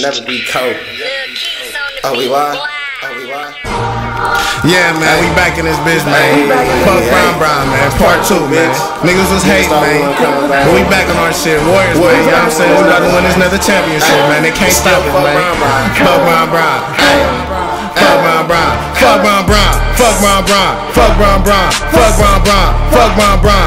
never be cold. Oh, we why? Oh, we why? Yeah, man, we back in this bitch, man. Fuck Bron Bron, man. Part two, man. Niggas was hate, man. But we back on our shit. Warriors, man. You know what I'm saying? We about to win this another championship, man. They can't stop it, man. Fuck Bron Bron. Fuck Bron Bron. Fuck Bron Bron. Fuck Bron Bron. Fuck Bron Bron. Fuck Bron Bron. Fuck Bron Bron.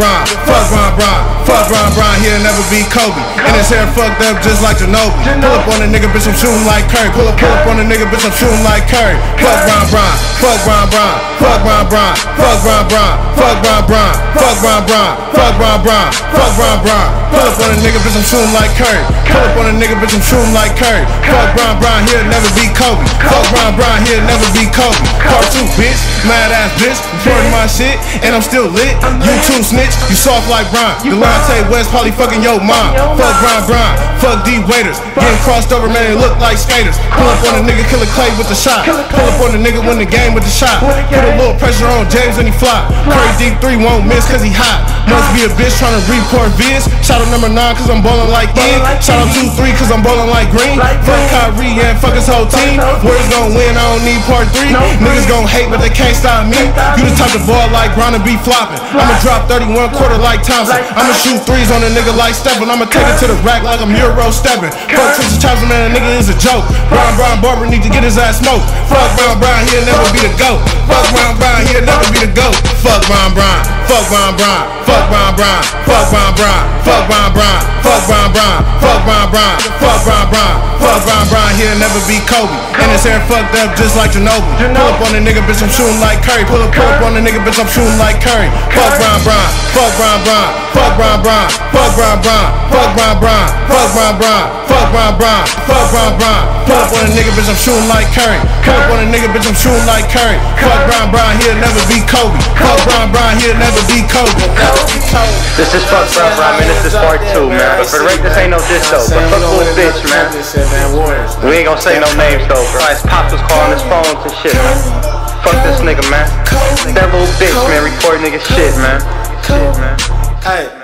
Bron, fuck Ron Bron, fuck Ron Bron, he'll never be Kobe. And his hair fucked up just like Ginobili. Pull up on a nigga, bitch, I'm shooting like Curry. Pull up, pull up on a nigga, bitch, I'm shooting like Curry. Fuck Ron Bron, fuck Ron Bron, fuck Ron Bron, fuck Ron Bron, fuck Ron Bron, fuck Ron Bron, fuck Ron Bron, fuck Ron Bron. Pull up on a nigga, bitch, I'm shooting like Curry. Pull up on a nigga, bitch, I'm shooting like Curry. Fuck Ron Bron, he'll never be Kobe. Fuck Ron Bron, he'll never be Kobe. Part two, bitch. Mad ass bitch. Reporting my shit, and I'm still lit. You too snitch. You soft like Brian. Delonte West probably fucking your mom. Fuck Brian Brown. Fuck D waiters. Getting crossed over, man. They look like skaters. Pull up on a nigga, kill a clay with the shot. Pull up on a nigga, win the game with the shot. Put a little pressure on James and he flop. Curry deep three won't miss cause he hot. Must be a bitch trying to record vids. Shout out number nine cause I'm ballin' like Ian. Shout out two three cause I'm ballin' like Green. Fuck Kyrie and fuck his whole team. Warriors gon' win, I don't need part three. Niggas gon' hate but they can't stop me. You the type of ball like Bron and be flopping. I'ma drop 31 quarter like Thompson. I'ma shoot threes on a nigga like Stephen. I'ma take it to the rack like I'm Euro stepping. Fuck Tristan Thompson, man, a nigga is a joke. Bron Bron Barber need to get his ass smoked. Fuck Bron Bron, he'll never be the GOAT. Fuck Bron Bron, he'll never be the GOAT. Fuck Bron Bron. Fuck Bron Bron. Fuck Bron Bron. Fuck Bron Bron. Fuck Bron Bron. Fuck Bron Bron. Fuck Bron Bron. Fuck Bron Bron. Fuck Bron Bron, he'll never be Kobe. And his hair fucked up just like Ginobili. Pull up on a nigga, bitch, I'm shooting like Curry. Pull up, pull up on a nigga, bitch, I'm shooting like Curry. Fuck Bron Bron. Fuck Bron Bron. Fuck Bron Bron. Fuck Bron Bron. Fuck Bron Bron. Fuck Bron Bron. Fuck Bron Bron. Fuck Bron Bron. Pull up on a nigga, bitch, I'm shooting like Curry. Pull on a nigga, bitch, I'm shooting like Curry. Fuck Bron Bron, he'll never be Kobe. Fuck Bron Bron, he'll never be Kobe. This is fuck Bron Bron, man. This is part two, man. But for the rate, this ain't no diss though. But fuck little bitch, man. We ain't gonna say no names though, bro. His pops was calling his phones and shit, man. Fuck this nigga, man. That little bitch, man, recording nigga shit, man cool. Hey.